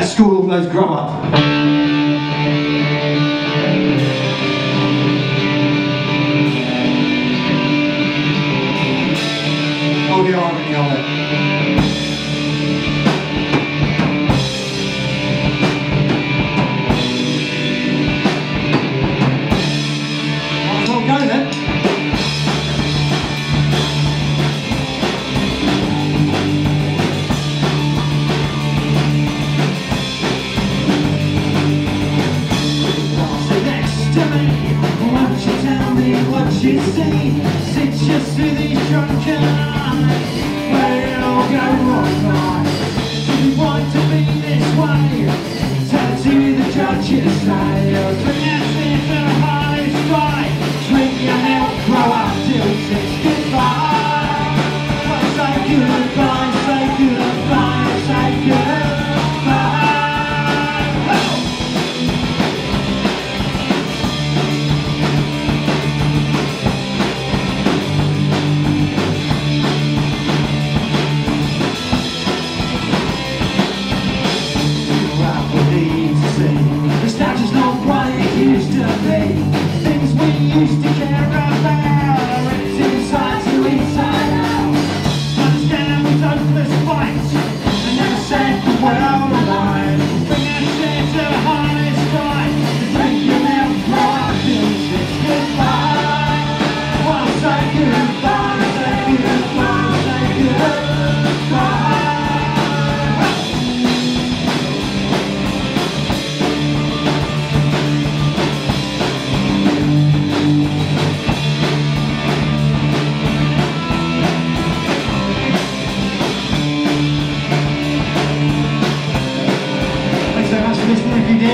The school guys grow up. Oh, the irony of it. You see? Sit just through these drunken eyes, where it all go wrong. Do you want to be this way? Tell to the judges, say, used to care about ripped inside inside. Understand we hopeless fight and the world alive. Bring that shit to the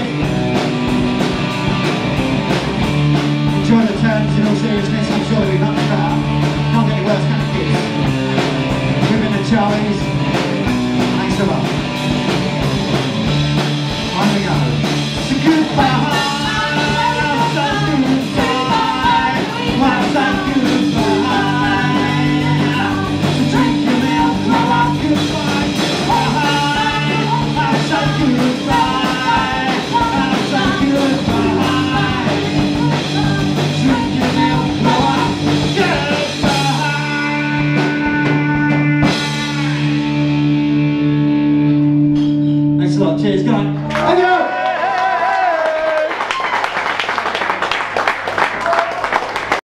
listening he's God.